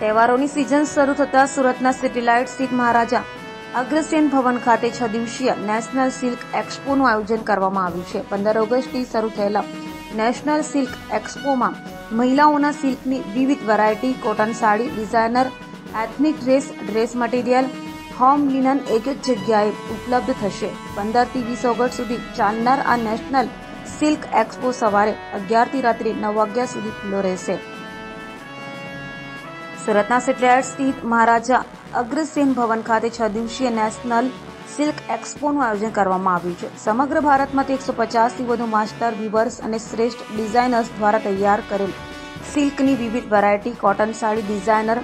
તહેવારોની સિઝન શરૂ થતા સુરતના સિટીલાઇટ સ્થિત મહારાજા અગ્રસેન ભવન ખાતે છ દિવસીય નેશનલ સિલ્ક એક્સપોનું આયોજન કરવામાં આવ્યું છે. પંદર ઓગસ્ટથી શરૂ થયેલા નેશનલ સિલ્ક એક્સપોમાં મહિલાઓના સિલ્કની વિવિધ variety cotton sari designer ethnic dress dress material home linen એક જ જગ્યાએ ઉપલબ્ધ થશે. પંદરથી વીસ ઓગસ્ટ સુધી ચાલનાર આ નેશનલ સિલ્ક એક્સપો સવારે અગિયારથી રાત્રે નવ વાગ્યા સુધી ખુલ્લો રહેશે. સુરતના સેટેલાઇટ સ્થિત મહારાજા અગ્રસેન ભવન ખાતે છ દિવસીય નેશનલ સિલ્ક એક્સપોનું આયોજન કરવામાં આવ્યું છે. સમગ્ર ભારતમાંથી એકસો પચાસથી વધુ માસ્ટર વિવર્સ અને શ્રેષ્ઠ ડિઝાઇનર્સ દ્વારા તૈયાર કરેલ સિલ્કની વિવિધ variety cotton sari designer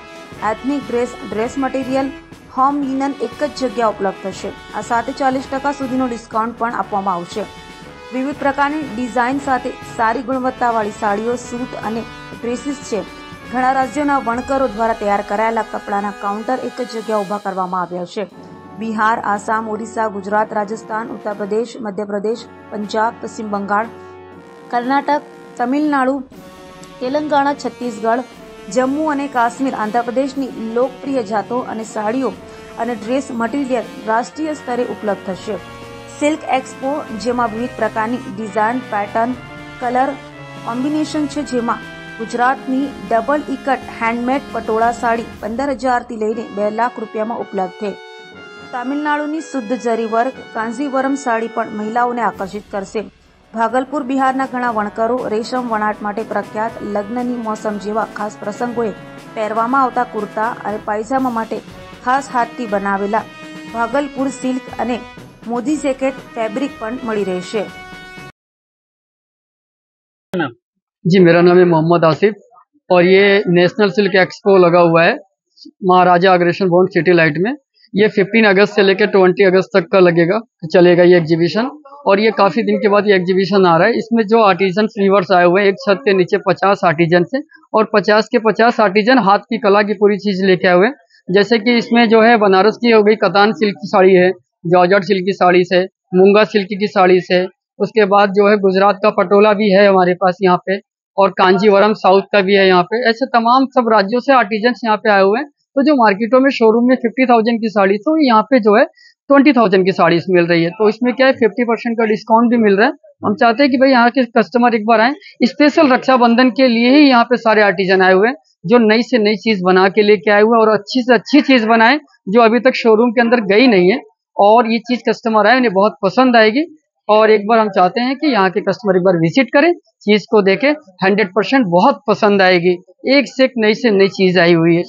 ethnic dress dress material home linen એક જ જગ્યા ઉપલબ્ધ થશે. આ સાથે ચાલીસ ટકા સુધીનું ડિસ્કાઉન્ટ પણ આપવામાં આવશે. વિવિધ પ્રકારની ડિઝાઇન સાથે સારી ગુણવત્તાવાળી સાડીઓ સૂટ અને ડ્રેસીસ છે. ઘણા રાજ્યોના વણકરો દ્વારા તૈયાર કરાયેલા કપડાના કાઉન્ટર એક જ જગ્યા ઊભા કરવામાં આવ્યા છે. બિહાર, આસામ, ઓડિશા, ગુજરાત, રાજસ્થાન ઉત્તર પ્રદેશ મધ્યપ્રદેશ, પંજાબ, પશ્ચિમ બંગાળ, કર્ણાટક, તમિલનાડુ, તેલંગાણા, છત્તીસગઢ, જમ્મુ અને કાશ્મીર, આંધ્રપ્રદેશની લોકપ્રિય જાતો અને સાડીઓ અને ડ્રેસ મટીરિયલ રાષ્ટ્રીય સ્તરે ઉપલબ્ધ થશે. સિલ્ક એક્સપો, જેમાં વિવિધ પ્રકારની ડિઝાઇન, પેટર્ન, કલર કોમ્બિનેશન છે જેમાં ગુજરાતની double ikat handmade patola sari પંદર હજારથી લઈને બે લાખ રૂપિયામાં ઉપલબ્ધ છે. તામિલનાડુની શુદ્ધ જરી વર્ગ કાંજીવરમ સાડી પણ મહિલાઓને આકર્ષિત કરશે. ભાગલપુર બિહારના ઘણા વણકરો રેશમ વણાટ માટે પ્રખ્યાત લગ્નની મોસમ જેવા ખાસ પ્રસંગોએ પહેરવામાં આવતા કુર્તા અને પાયજામા માટે ખાસ હાથથી બનાવેલા ભાગલપુર સિલ્ક અને મોદી જેકેટ ફેબ્રિક પણ મળી રહેશે. जी, मेरा नाम है मोहम्मद आसिफ और ये नेशनल सिल्क एक्सपो लगा हुआ है महाराजा अग्रेशन भवन सिटी लाइट में। ये 15 अगस्त से लेकर 20 अगस्त तक का लगेगा, चलेगा ये एग्जीबिशन और ये काफ़ी दिन के बाद ये एग्जीबिशन आ रहा है। इसमें जो आर्टिजन वीवर्स आए हुए हैं, एक छत के नीचे 50 आर्टिजन से और 50 के 50 आर्टिजन हाथ की कला की पूरी चीज़ लेके आए हुए हैं। जैसे कि इसमें जो है बनारस की हो गई कतान सिल्क की साड़ी है, जॉर्जट सिल्क की साड़ी से मूँगा सिल्क की साड़ी से उसके बाद जो है गुजरात का पटोला भी है हमारे पास यहाँ पे। और कांजीवरम साउथ का भी है यहाँ पे। ऐसे तमाम सब राज्यों से आर्टिजन्स यहाँ पे आए हुए हैं। तो जो मार्केटों में शोरूम में फिफ्टी थाउज़ेंड की साड़ी तो यहाँ पे जो है ट्वेंटी थाउज़ेंड की साड़ी मिल रही है। तो इसमें क्या है फिफ्टी परसेंट का डिस्काउंट भी मिल रहा है। हम चाहते हैं कि भाई यहाँ के कस्टमर एक बार आए। स्पेशल रक्षाबंधन के लिए ही यहाँ पे सारे आर्टिजन आए हुए हैं, जो नई से नई चीज़ बना के लेके आए हुए और अच्छी से अच्छी चीज़ बनाए, जो अभी तक शोरूम के अंदर गई नहीं है। और ये चीज़ कस्टमर आए उन्हें बहुत पसंद आएगी। और एक बार हम चाहते हैं कि यहाँ के कस्टमर एक बार विजिट करें चीज को देखें हंड्रेड परसेंट बहुत पसंद आएगी एक से एक नई से नई चीज आई हुई है